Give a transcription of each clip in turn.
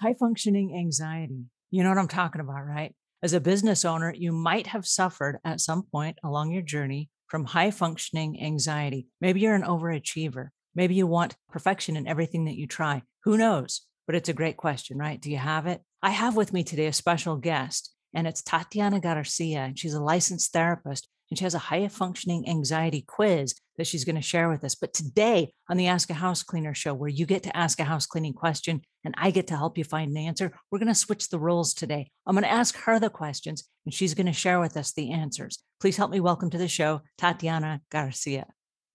High functioning anxiety. You know what I'm talking about, right? As a business owner, you might have suffered at some point along your journey from high functioning anxiety. Maybe you're an overachiever. Maybe you want perfection in everything that you try. Who knows? But it's a great question, right? Do you have it? I have with me today a special guest, and it's Tatiana Garcia, and she's a licensed therapist and she has a high functioning anxiety quiz that she's going to share with us. But today on the Ask a House Cleaner show, where you get to ask a house cleaning question and I get to help you find an answer, we're going to switch the roles today. I'm going to ask her the questions and she's going to share with us the answers. Please help me welcome to the show, Tatiana Garcia.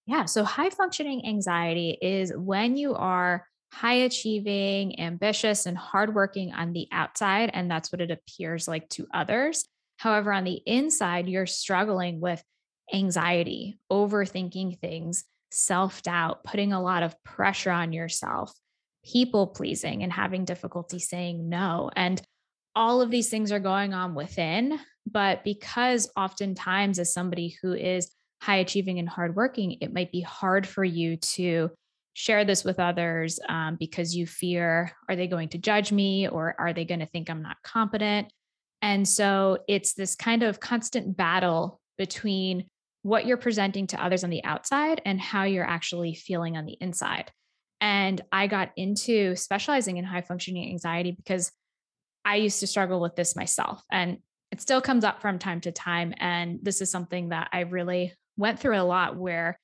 Yeah. So, high functioning anxiety is when you are high achieving, ambitious, and hardworking on the outside. And that's what it appears like to others. However, on the inside, you're struggling with anxiety, overthinking things, self doubt, putting a lot of pressure on yourself, people pleasing, and having difficulty saying no. And all of these things are going on within. But because oftentimes, as somebody who is high achieving and hardworking, it might be hard for you to share this with others um, because you fear are they going to judge me or are they going to think I'm not competent? And so it's this kind of constant battle between what you're presenting to others on the outside and how you're actually feeling on the inside. And I got into specializing in high functioning anxiety because I used to struggle with this myself. And it still comes up from time to time. And this is something that I really went through a lot where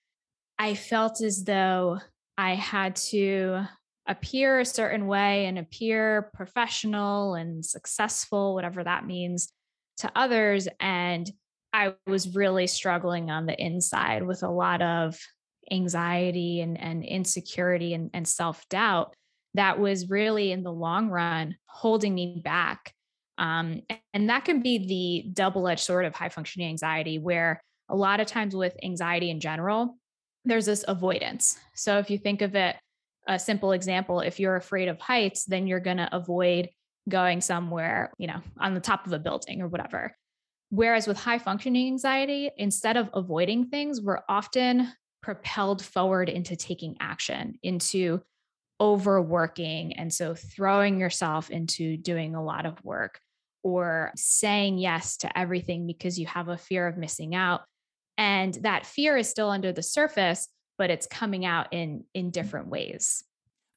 I felt as though I had to appear a certain way and appear professional and successful, whatever that means to others. And I was really struggling on the inside with a lot of anxiety and, and insecurity and, and self doubt that was really in the long run holding me back. Um, and that can be the double edged sword of high functioning anxiety, where a lot of times with anxiety in general, there's this avoidance. So if you think of it a simple example if you're afraid of heights then you're going to avoid going somewhere you know on the top of a building or whatever whereas with high functioning anxiety instead of avoiding things we're often propelled forward into taking action into overworking and so throwing yourself into doing a lot of work or saying yes to everything because you have a fear of missing out and that fear is still under the surface but it's coming out in in different ways.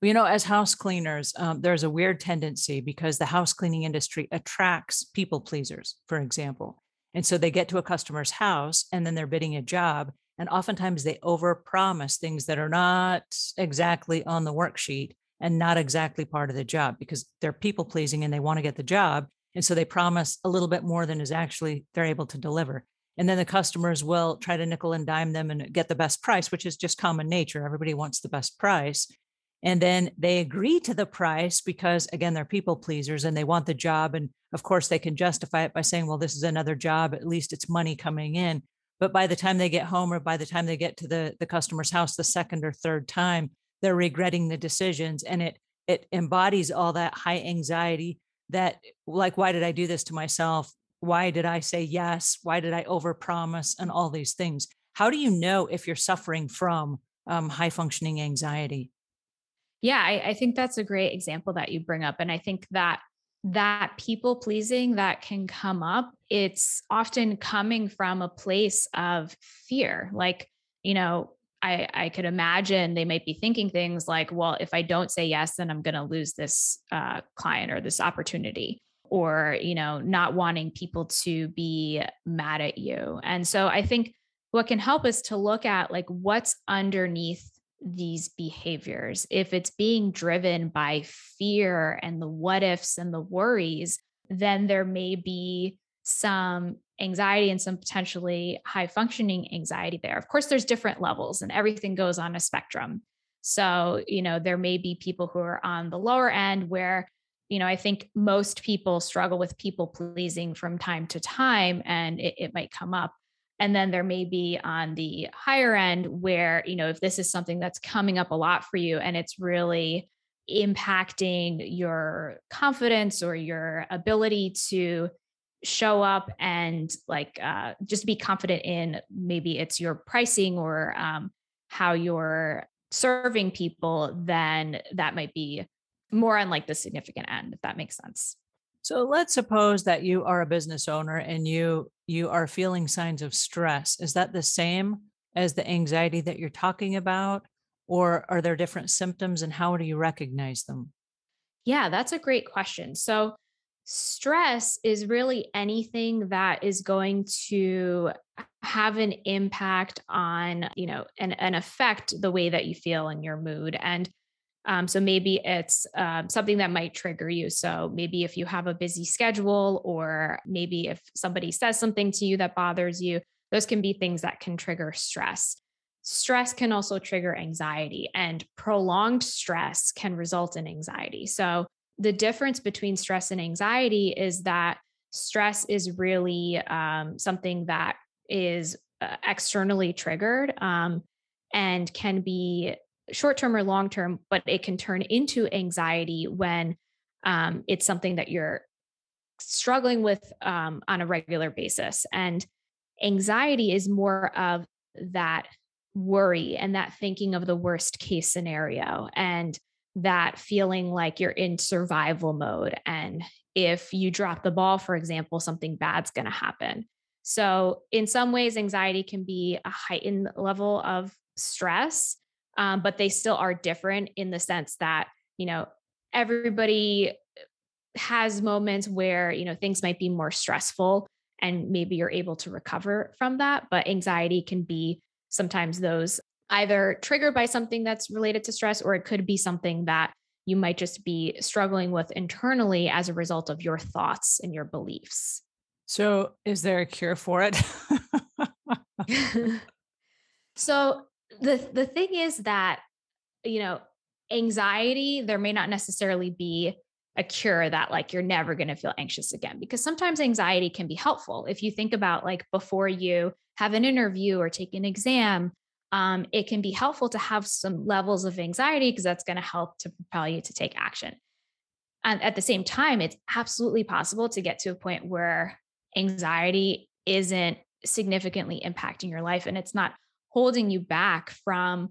You know as house cleaners um, there's a weird tendency because the house cleaning industry attracts people pleasers for example. And so they get to a customer's house and then they're bidding a job and oftentimes they overpromise things that are not exactly on the worksheet and not exactly part of the job because they're people pleasing and they want to get the job. And so they promise a little bit more than is actually they're able to deliver and then the customers will try to nickel and dime them and get the best price which is just common nature. Everybody wants the best price. And then they agree to the price because again they're people pleasers and they want the job. And of course they can justify it by saying well this is another job. At least it's money coming in. But by the time they get home or by the time they get to the the customer's house the second or third time they're regretting the decisions. And it it embodies all that high anxiety that like why did i do this to myself why did I say yes? Why did I overpromise? And all these things. How do you know if you're suffering from um, high functioning anxiety? Yeah, I, I think that's a great example that you bring up. And I think that that people pleasing that can come up, it's often coming from a place of fear. Like, you know, I, I could imagine they might be thinking things like, well, if I don't say yes, then I'm going to lose this uh, client or this opportunity or you know not wanting people to be mad at you. And so i think what can help is to look at like what's underneath these behaviors. If it's being driven by fear and the what ifs and the worries then there may be some anxiety and some potentially high functioning anxiety there. Of course there's different levels and everything goes on a spectrum. So you know there may be people who are on the lower end where you know, I think most people struggle with people pleasing from time to time and it, it might come up. And then there may be on the higher end where, you know, if this is something that's coming up a lot for you and it's really impacting your confidence or your ability to show up and like uh, just be confident in maybe it's your pricing or um, how you're serving people, then that might be more on like the significant end, if that makes sense. So let's suppose that you are a business owner and you you are feeling signs of stress. Is that the same as the anxiety that you're talking about or are there different symptoms and how do you recognize them? Yeah, that's a great question. So, stress is really anything that is going to have an impact on, you know, and, and affect the way that you feel and your mood. And um, so maybe it's um, something that might trigger you. So maybe if you have a busy schedule, or maybe if somebody says something to you that bothers you, those can be things that can trigger stress. Stress can also trigger anxiety, and prolonged stress can result in anxiety. So the difference between stress and anxiety is that stress is really um, something that is uh, externally triggered um, and can be short term or long term, but it can turn into anxiety when um, it's something that you're struggling with um, on a regular basis. And anxiety is more of that worry and that thinking of the worst case scenario and that feeling like you're in survival mode. And if you drop the ball, for example, something bad's going to happen. So, in some ways, anxiety can be a heightened level of stress um, but they still are different in the sense that you know everybody has moments where you know things might be more stressful and maybe you're able to recover from that but anxiety can be sometimes those either triggered by something that's related to stress or it could be something that you might just be struggling with internally as a result of your thoughts and your beliefs. So is there a cure for it? So the the thing is that you know anxiety there may not necessarily be a cure that like you're never going to feel anxious again because sometimes anxiety can be helpful. If you think about like before you have an interview or take an exam um, it can be helpful to have some levels of anxiety because that's going to help to propel you to take action. And at the same time it's absolutely possible to get to a point where anxiety isn't significantly impacting your life and it's not holding you back from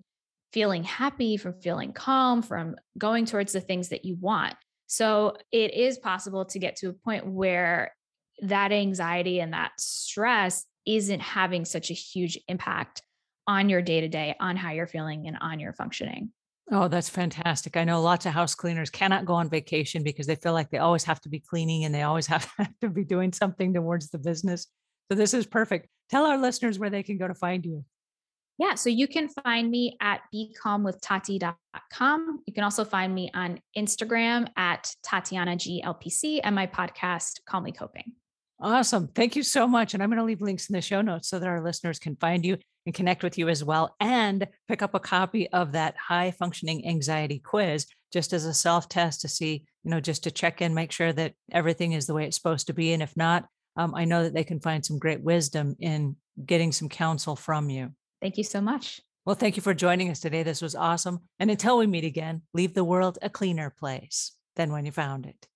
feeling happy, from feeling calm, from going towards the things that you want. So it is possible to get to a point where that anxiety and that stress isn't having such a huge impact on your day to day, on how you're feeling, and on your functioning. Oh, that's fantastic. I know lots of house cleaners cannot go on vacation because they feel like they always have to be cleaning and they always have to be doing something towards the business. So this is perfect. Tell our listeners where they can go to find you. Yeah, so you can find me at becalmwithtati.com. You can also find me on Instagram at Tatiana GLPC and my podcast, Calmly Coping. Awesome. Thank you so much. And I'm going to leave links in the show notes so that our listeners can find you and connect with you as well and pick up a copy of that high functioning anxiety quiz just as a self test to see, you know, just to check in, make sure that everything is the way it's supposed to be. And if not, um, I know that they can find some great wisdom in getting some counsel from you. Thank you so much. Well, thank you for joining us today. This was awesome. And until we meet again, leave the world a cleaner place than when you found it.